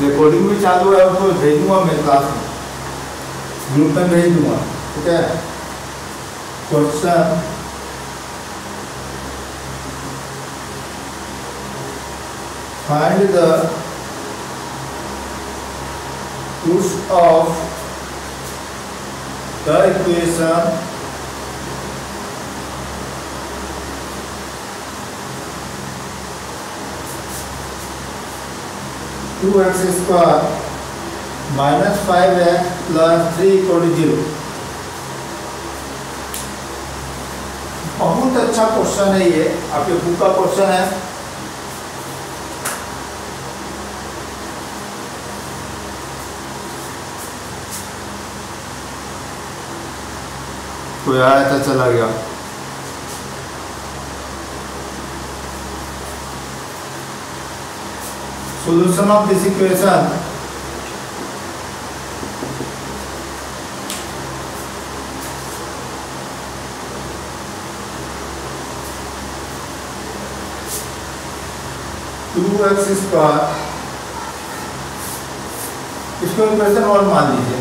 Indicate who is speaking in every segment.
Speaker 1: Recording भी चालू है उसको भेज दूँगा मेरे क्लास में। ग्रुप में भेज दूँगा, ठीक है? Question find the roots of the two x square minus five x plus three equal to zero बहुत अच्छा क्वेश्चन है ये। आपके बुक का क्वेश्चन है। कोई आया था चला गया। solution of this equation. Two x square इसको इक्वेशन और मान लीजिए।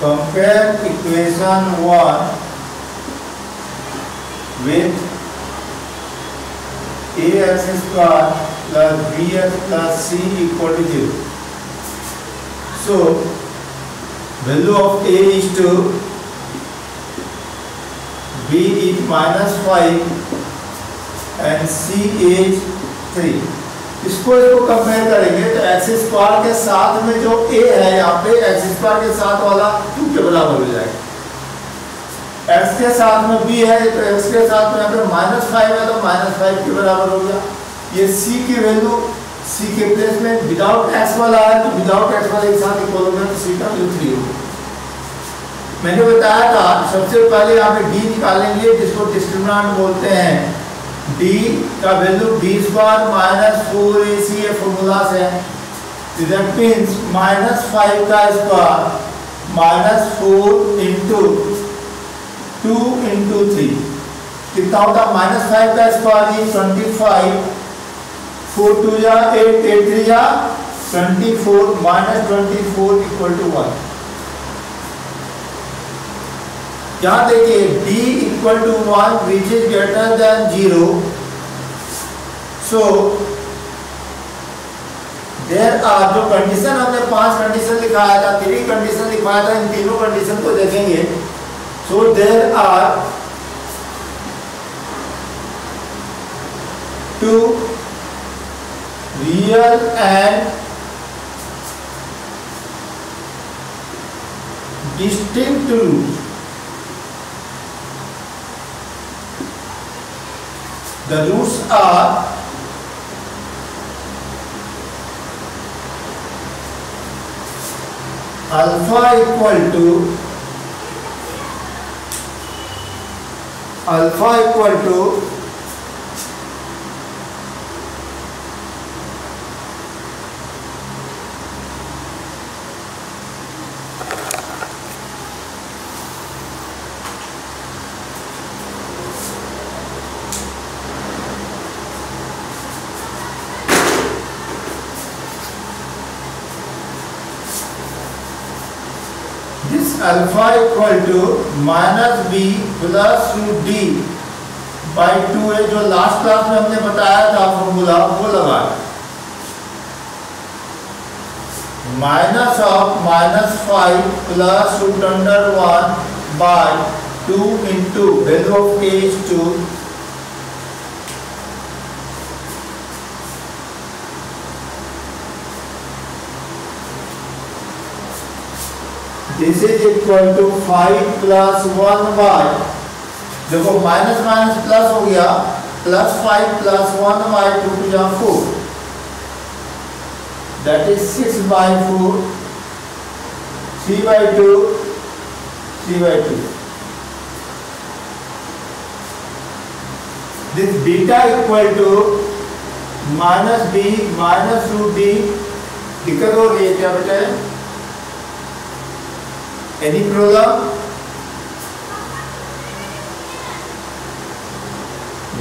Speaker 1: Compare equation one with ax square plus bx plus c equal to 0. So, value of a is 2, b is minus 5 and c is 3. इसको इसको compare करेंगे तो x square के साथ में जो ए है यहाँ पे एक्स स्क्वायर के साथ वाला टू के बराबर हो जाएगा एक्स के साथ में बी है तो एक्स के साथ में अगर माइनस फाइव है तो माइनस फाइव के बराबर हो गया। ये सी की वैल्यू सी के प्लेस में विदाउट एक्स वाला है तो विदाउट एक्स वाले के साथ इक्वल हो गया तो सी का वैल्यू थ्री हो मैंने बताया था, सबसे पहले यहाँ पे डी निकालेंगे, जिसको डिस्क्रिमिनेंट बोलते हैं। डी का value d square minus four a c a formula से माइनस फाइव का square minus four into two into three कितना होता माइनस फाइव का square is twenty five four two या एट एट थ्री या twenty four minus twenty four equal to one यहाँ देखिए d equal to one which is greater than zero so there are जो condition हमने पाँच condition लिखाया था three condition लिखाया था, इन तीनों कंडीशन को देखेंगे। So there are two real and distinct roots The roots are alpha equal to alpha equal to this alpha equal to minus b plus root d by 2 है, जो last class में हमने बताया था फॉर्मूला वो लगा minus of minus five plus root under one by two into value of a is two this is equal to five plus one by देखो minus minus plus हो गया plus five plus one by two two जा four that is six by four three by two three by two this beta equal to minus b minus root d दिक्कत हो रही है क्या बेटा Any problem?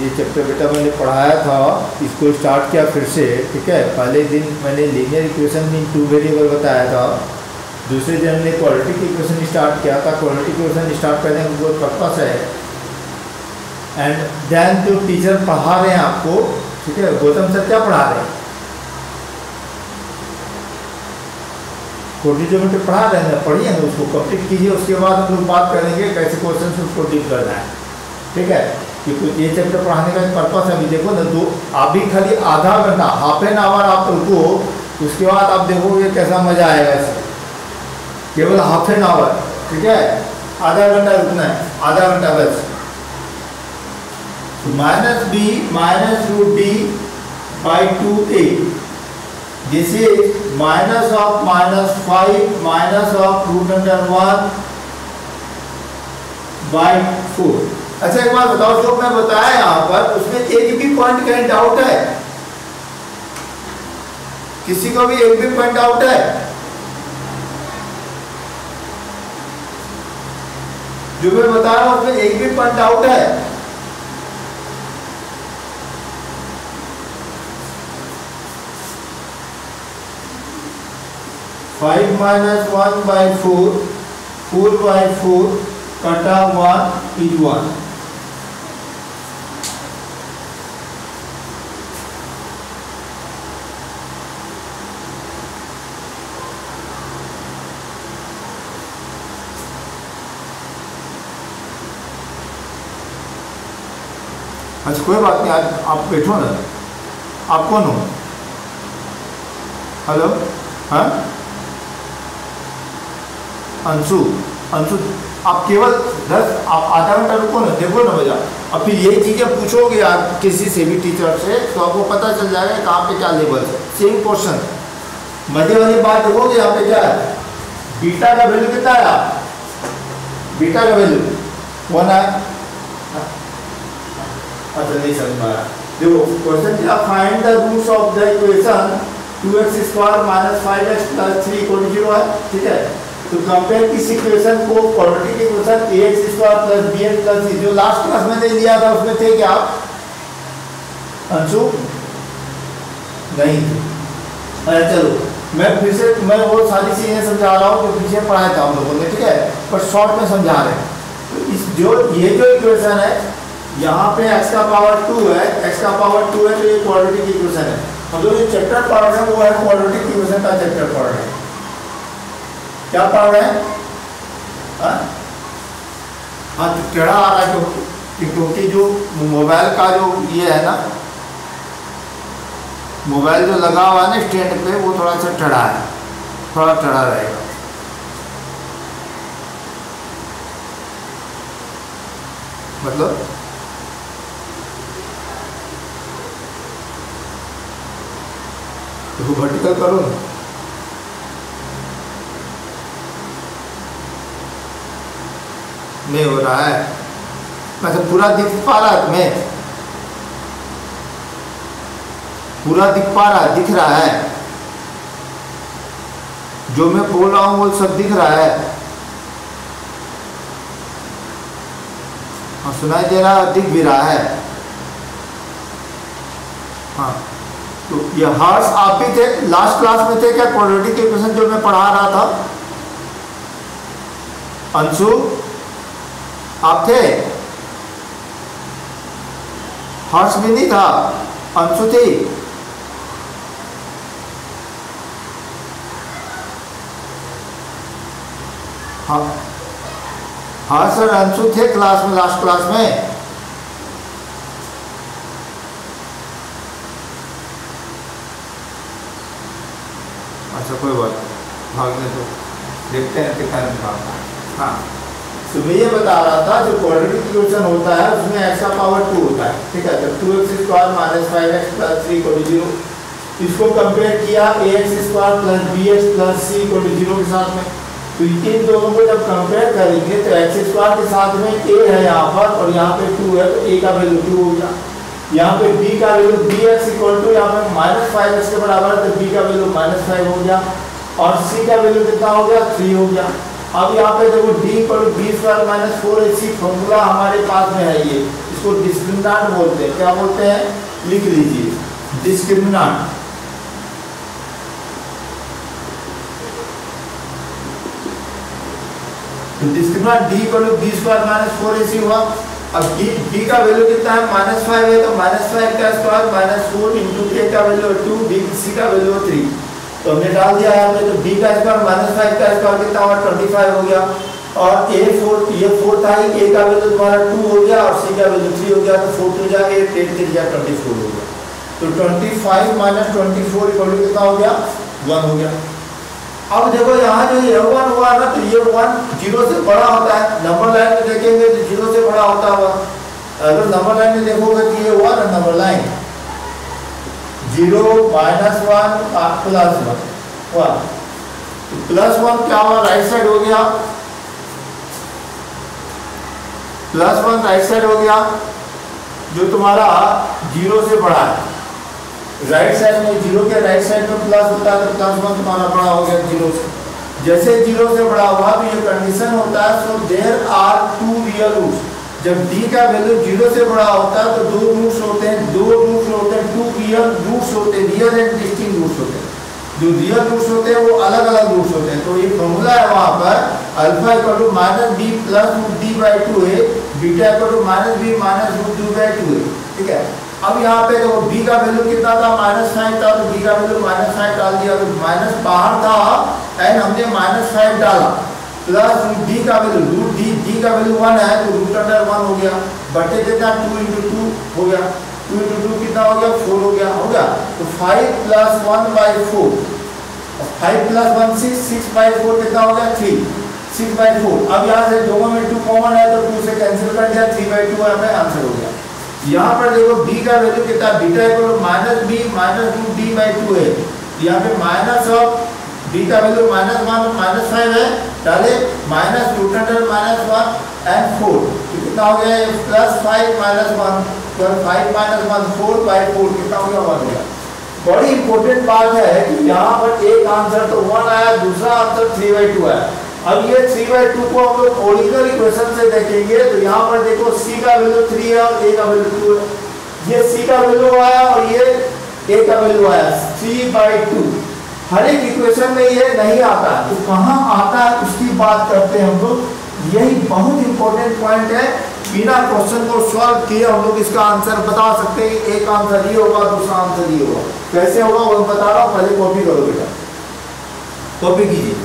Speaker 1: ये चैप्टर बेटा मैंने पढ़ाया था, इसको स्टार्ट किया फिर से, ठीक है? पहले दिन मैंने linear equation mean two variable बताया था। दूसरे दिन हमने क्वालिटी इक्वेशन स्टार्ट किया था। क्वालिटी इक्वेशन स्टार्ट करने का बहुत पर्पस है एंड देन जो टीचर पढ़ा रहे हैं आपको, ठीक है? गौतम सर क्या पढ़ा रहे हैं? कोऑर्डिनेटर पढ़ा रहे हैं पढ़िए ना उसको कंप्लीट कीजिए, उसके बाद हम लोग बात करेंगे कैसे क्वेश्चन उसको डील करना है। ठीक है? क्योंकि ये चैप्टर पढ़ाने का पर्पस है, अभी देखो ना, दो अभी खाली आधा घंटा हाफ़ एन आवर आप रुको, उसके बाद आप देखोगे कैसा मज़ा आएगा इसमें केवल हाफ़ एन आवर ठीक है? आधा घंटा रुकना है, आधा घंटा बस। Minus b minus root d by two a is minus of minus 5 minus of root under 1 by 4 अच्छा एक बात बताओ, जो मैं बताया यहाँ पर, उसमें एक भी पॉइंट कहीं डाउट है? किसी को भी एक भी पॉइंट डाउट है? जो मैं बता रहा हूँ, उसमें एक भी पॉइंट डाउट है? Five minus one by four four by four कटा वन इज़ वन अच्छा कोई बात नहीं, आज आप बैठो ना। आप कौन हो? हेलो? हाँ? अंशु अंशु, आप केवल दस, आप आधा घंटा रुको ना, देखो ना भैया। अब फिर यही चीज़ें पूछोगे आप किसी से भी टीचर से तो आपको पता चल जाएगा कहाँ पे क्या लेवल है। सेम क्वेश्चन मज़े वाली बात देखोगे यहाँ पे क्या? है बीटा का वैल्यू कितना है आप बीटा का वैल्यू वन है अच्छा नहीं समझ पा रहा। देखो क्वेश्चन क्या find the roots of the equation 2x square minus 5x plus 3 equal to 0 है, ठीक है? तो कंपेयर किस इक्वेशन को quadratic equation ax square plus bx plus c, जो लास्ट क्लास में दे दिया था उसमें थे क्या अंशु? नहीं। अरे चलो, मैं फिर से, मैं वो सारी चीज़ें समझा रहा हूँ जो पीछे पढ़ाया था हम लोगों ने, ठीक है? पर शॉर्ट में समझा रहे हैं। तो इस, जो, ये जो इक्वेशन है, यहाँ पे x का पावर टू है, x का पावर टू है तो ये क्वाड्रेटिक इक्वेशन है। हम लोग जो चैप्टर पढ़ रहे हैं, वो है क्वाड्रेटिक इक्वेशन का चैप्टर पढ़ रहे हैं। क्या पढ़ रहे हैं? हाँ? हाँ तो टेढ़ा आ रहा है क्योंकि क्योंकि जो मोबाइल का जो ये है ना, मोबाइल जो लगा हुआ है ना स्टैंड पे, वो थोड़ा सा टेढ़ा है, थोड़ा टेढ़ा रहेगा। मतलब? देखो वर्टिकल करो ना। नहीं हो रहा है। मतलब पूरा दिख पा रहा है तुम्हें पूरा दिख पा रहा दिख रहा है। जो मैं बोल रहा हूँ, वो सब दिख रहा है। हाँ सुनाई दे रहा है, दिख भी रहा है। हाँ तो ये हर्ष आप भी थे लास्ट क्लास में थे क्या? क्वाड्रेटिक इक्वेशन जो मैं पढ़ा रहा था। अंशु? आप थे? हर्ष भी नहीं था, अंशु थी। हाँ हर्ष और अंशु थे क्लास में, लास्ट क्लास में। अच्छा कोई बात भागने तो देखते हैं कितना हाँ। तो मैं ये बता रहा था, जो क्वाड्रेटिक इक्वेशन होता है, उसमें x का पावर टू होता है, ठीक है? जब two x square minus five x plus three को ज़ीरो इसको कंपेयर किया a x square plus b x plus c को ज़ीरो के साथ में। तो इन दोनों को जब कंपेयर करेंगे तो एक्स स्क्वायर के साथ में ए है यहाँ पर और यहाँ पे टू है तो ए का वैल्यू टू हो गया। यहाँ पे b का value b x equal to यहाँ पे माइनस फाइव एक्स के बराबर है तो b का वैल्यू माइनस फाइव हो गया। और c का वैल्यू कितना हो गया? थ्री हो गया। अब यहाँ पे देखो d equal b square minus four इसी फॉर्मूला हमारे पास में है ये। इसको डिस्क्रिमिनांट बोलते हैं। क्या बोलते हैं? लिख लीजिए। डिस्क्रिमिनांट तो discriminant d equal b square minus four a c हुआ। अब डी डी का वैल्यू कितना है? माइनस फाइव है तो माइनस फाइव का square minus four into a का वैल्यू टू बी सी का वैल्यू थ्री तो हमने डाल दिया यहाँ पे तो डी का स्क्वायर माइनस फाइव का स्क्वायर कितना हुआ? ट्वेंटी फाइव हो गया। और ए फोर ये फोर था ए का वैल्यू तुम्हारा टू हो गया और सी का वैल्यू थ्री हो गया तो फोर टू जा एट थ्री जा ट्वेंटी फोर हो गया। तो twenty five minus twenty four equal कितना हो गया? वन हो गया। अब देखो यहाँ जो ये वन हुआ ना तो ये वन ज़ीरो से बड़ा होता है। नंबर लाइन में देखेंगे तो ज़ीरो से बड़ा होता है अगर नंबर लाइन में देखोगे तो ये one number line zero minus one plus one one plus one क्या हुआ? राइट साइड हो गया. प्लस वन राइट साइड हो गया, जो तुम्हारा ज़ीरो से बड़ा है. राइट साइड में ज़ीरो के राइट साइड में प्लस होता है तो प्लस वन तुम्हारा बड़ा हो गया ज़ीरो से. जैसे ज़ीरो से बड़ा हुआ तो ये कंडीशन होता है so there are two real roots जब डी का वैल्यू ज़ीरो से बड़ा होता है तो दो रूट्स होते हैं, दो रूट्स होते हैं टू रियल रूट्स होते हैं रियल एंड डिस्टिंग रूट्स होते हैं। जो रियल रूट्स होते हैं, वो अलग अलग रूट्स होते हैं। तो ये फॉर्मूला है वहाँ पर alpha equal to minus b plus root d by two है beta equal to minus b minus root d by two है ठीक है? अब यहाँ पे देखो, b का वैल्यू कितना था? माइनस फाइव था तो b का वैल्यू माइनस फाइव डाल दिया। तो माइनस बाहर था एंड हमने माइनस फाइव डाला। प्लस d का वैल्यू रूट d d का वैल्यू वन है तो रूट अंडर वन हो गया। बटे कितना टू इंटू टू हो गया। टू इंटू टू कितना हो गया? फोर हो गया। हो गया? तो five plus one by four five plus one six six by four कितना हो गया? थ्री सिक्स बाई फोर अब यहाँ से दोनों में टू कॉमन है तो टू से कैंसिल कर दिया। थ्री बाई टू पे आंसर हो गया। यहाँ पर देखो, b का वैल्यू कितना? Beta minus b minus two d by two है। यहाँ पे माइनस ऑफ़ का value minus one minus five है, डाले minus root under minus one and four कितना हो गया plus five minus one five minus one four by four कितना हो गया? वन गया। बड़ी इंपॉर्टेंट बात है कि यहाँ पर एक आंसर तो वन आया, दूसरा आंसर थ्री बाई टू आया। अब ये थ्री बाई टू को हम लोग ओरिजिनल इक्वेशन से देखेंगे तो यहाँ पर देखो सी का वैल्यू थ्री है और ए का वैल्यू टू है। ये सी का वैल्यू आया और ये ए का वैल्यू आया थ्री बाई टू हर एक इक्वेशन में ये नहीं आता तो कहाँ आता है, उसकी बात करते हैं हम लोग। यही बहुत इंपॉर्टेंट पॉइंट है। बिना क्वेश्चन को सॉल्व किए हम लोग इसका आंसर बता सकते हैं एक आंसर ये होगा, दूसरा आंसर ये होगा। कैसे होगा, वो बता रहा हूँ, पहले कॉपी करो बेटा। कॉपी कीजिए।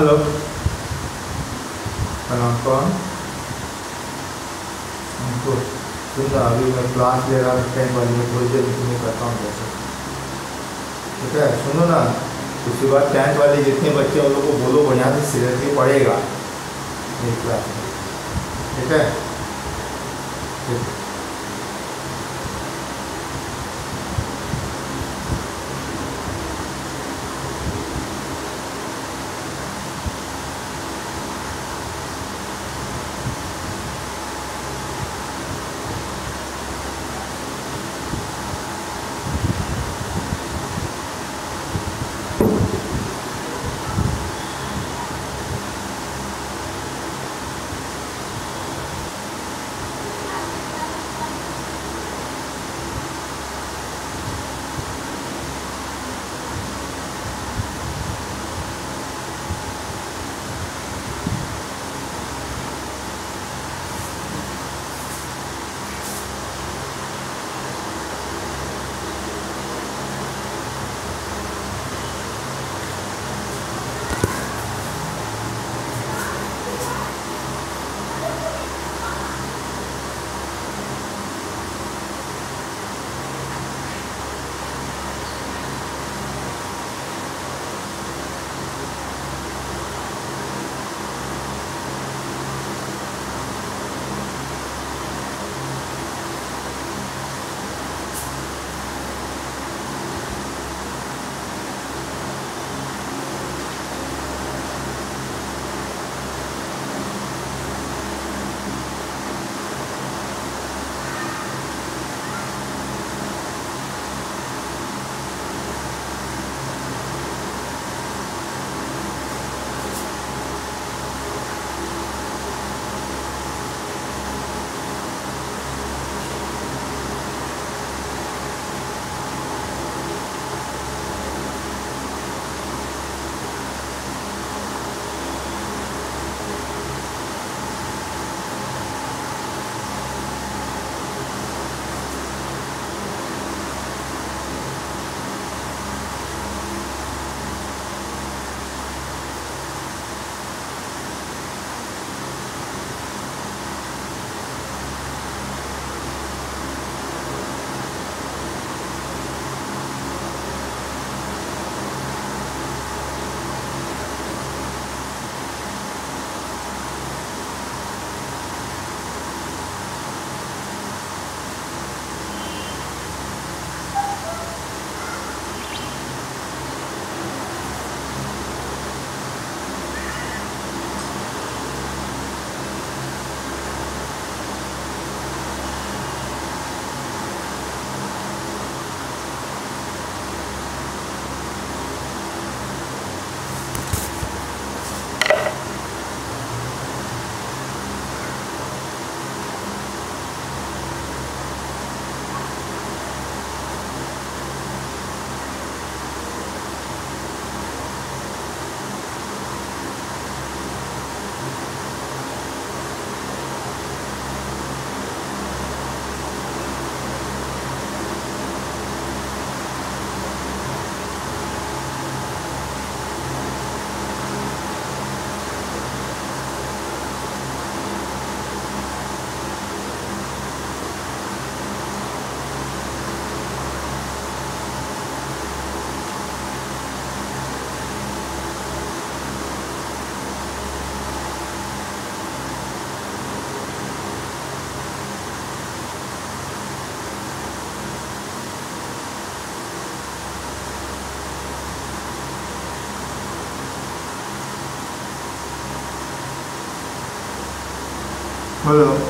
Speaker 1: हेलो कौन हमको सुनना अभी मैं क्लास ले रहा हूँ टेंथ वाली थोड़ी देर में करता हूँ, जैसे। ठीक है, सुनो ना, उसके बाद टेंथ वाले जितने बच्चे उन लोग को बोलो, बढ़िया से सीरियसली पढ़ेगा। मेरी क्लास में। ठीक है? ठीक। हेलो